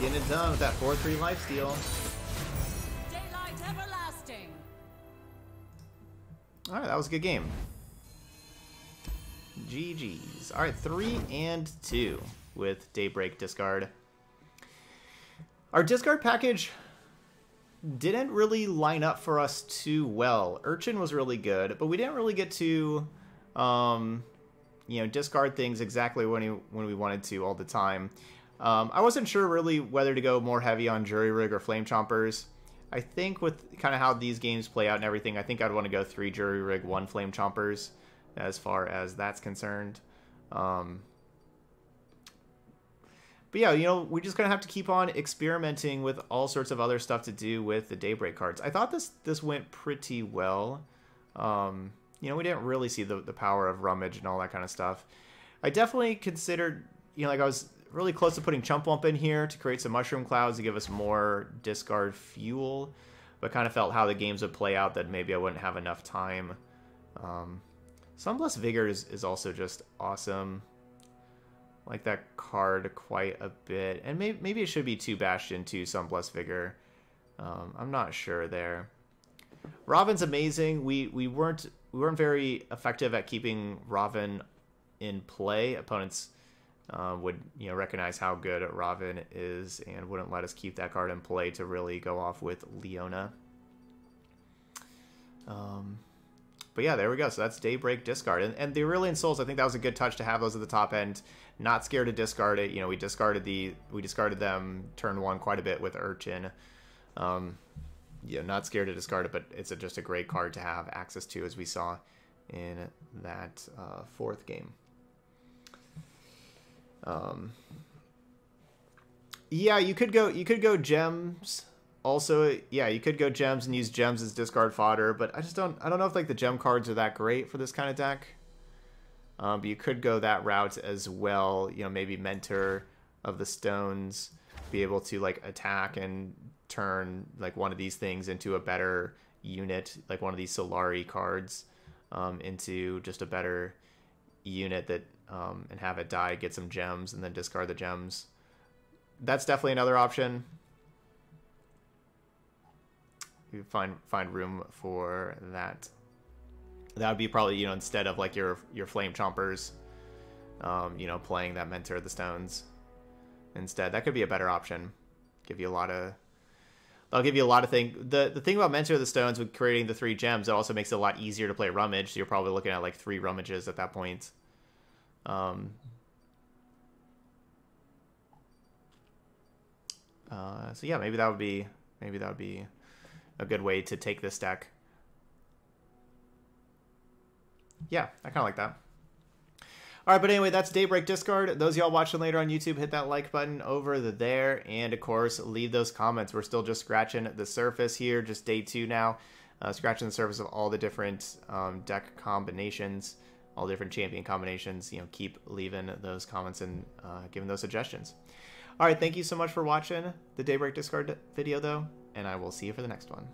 getting it done with that 4-3 lifesteal. Daylight everlasting. All right, that was a good game. GG's. All right, three and two with Daybreak discard. Our discard package didn't really line up for us too well. Urchin was really good, but we didn't really get to, um, you know, discard things exactly when we, when we wanted to all the time. Um, I wasn't sure really whether to go more heavy on Jury Rig or Flame Chompers. I think with kind of how these games play out and everything, I think I'd want to go three Jury Rig, one Flame Chompers as far as that's concerned. Um, but yeah, you know, we're just gonna have to keep on experimenting with all sorts of other stuff to do with the Daybreak cards. I thought this this went pretty well. Um, you know, we didn't really see the the power of rummage and all that kind of stuff. I definitely considered, you know, like I was really close to putting Chump Whump in here to create some Mushroom Clouds to give us more discard fuel, but kind of felt how the games would play out that maybe I wouldn't have enough time. Um, Sunblessed Vigor is, is also just awesome. Like that card quite a bit. And maybe, maybe it should be two Bastion, two Sunblessed Vigor. Um, I'm not sure there. Robin's amazing. We we weren't we weren't very effective at keeping Robin in play. Opponents uh, would you know recognize how good Robin is and wouldn't let us keep that card in play to really go off with Leona. Um, but yeah, there we go. So that's Daybreak discard. And, and the Aurelion Sols, I think that was a good touch to have those at the top end. Not scared to discard it. You know, we discarded the we discarded them turn one quite a bit with Urchin. Um, yeah, not scared to discard it, but it's a, just a great card to have access to, as we saw in that uh, fourth game. Um, yeah, you could go you could go gems also. Yeah you could go gems and use gems as discard fodder but i just don't i don't know if like the gem cards are that great for this kind of deck. Um, but you could go that route as well you know maybe mentor of the stones be able to like attack and turn like one of these things into a better unit like one of these solari cards um, into just a better unit that um, and have it die get some gems and then discard the gems that's definitely another option you find find room for that. That would be probably you know instead of like your your flame chompers, um, you know playing that mentor of the stones. Instead, that could be a better option. Give you a lot of. I'll give you a lot of things. The the thing about Mentor of the Stones with creating the three gems, it also makes it a lot easier to play Rummage. So you're probably looking at like three Rummages at that point. Um, uh, so yeah, maybe that would be maybe that would be a good way to take this deck. Yeah, I kind of like that. All right, but anyway, that's Daybreak Discard. Those y'all watching later on YouTube, hit that like button over there. And of course, leave those comments. We're still just scratching the surface here, just day two now. Uh, scratching the surface of all the different um, deck combinations, all different champion combinations. You know, keep leaving those comments and uh, giving those suggestions. All right, thank you so much for watching the Daybreak Discard video, though, and I will see you for the next one.